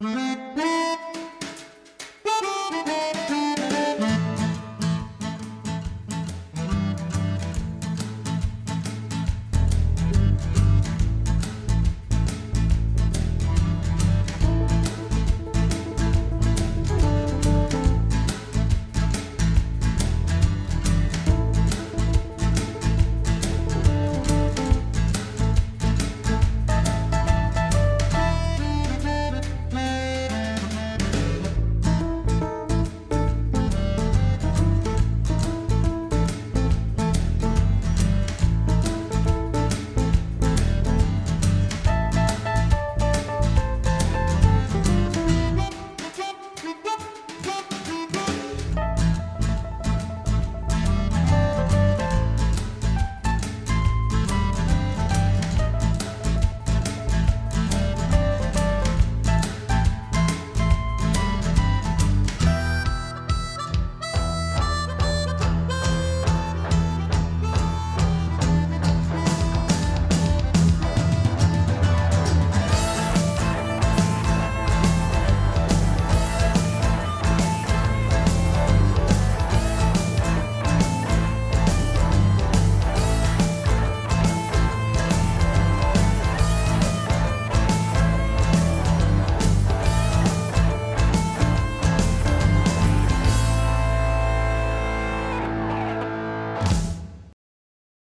Música